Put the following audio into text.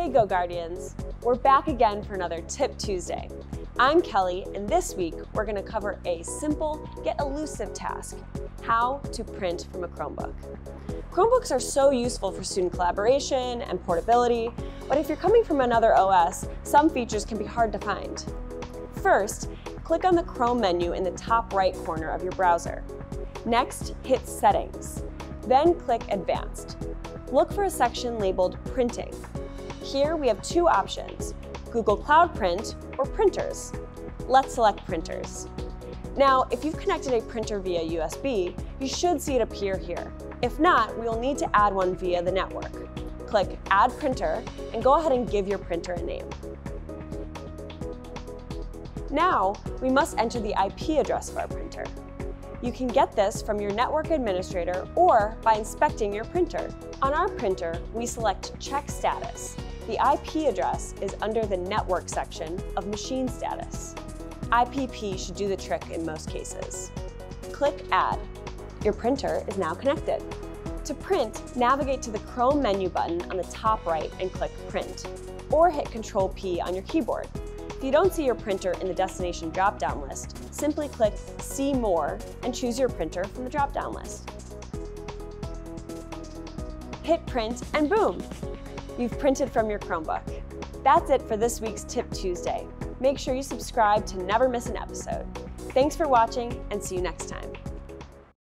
Hey GoGuardians! We're back again for another Tip Tuesday. I'm Kelly, and this week we're going to cover a simple yet elusive task, how to print from a Chromebook. Chromebooks are so useful for student collaboration and portability, but if you're coming from another OS, some features can be hard to find. First, click on the Chrome menu in the top right corner of your browser. Next, hit Settings. Then click Advanced. Look for a section labeled Printing. Here we have two options, Google Cloud Print or printers. Let's select printers. Now, if you've connected a printer via USB, you should see it appear here. If not, we will need to add one via the network. Click Add Printer and go ahead and give your printer a name. Now, we must enter the IP address of our printer. You can get this from your network administrator or by inspecting your printer. On our printer, we select Check Status the IP address is under the network section of machine status. IPP should do the trick in most cases. Click Add. Your printer is now connected. To print, navigate to the Chrome menu button on the top right and click Print, or hit Control P on your keyboard. If you don't see your printer in the destination drop-down list, simply click See More and choose your printer from the drop-down list. Hit Print and boom! you've printed from your Chromebook. That's it for this week's Tip Tuesday. Make sure you subscribe to never miss an episode. Thanks for watching and see you next time.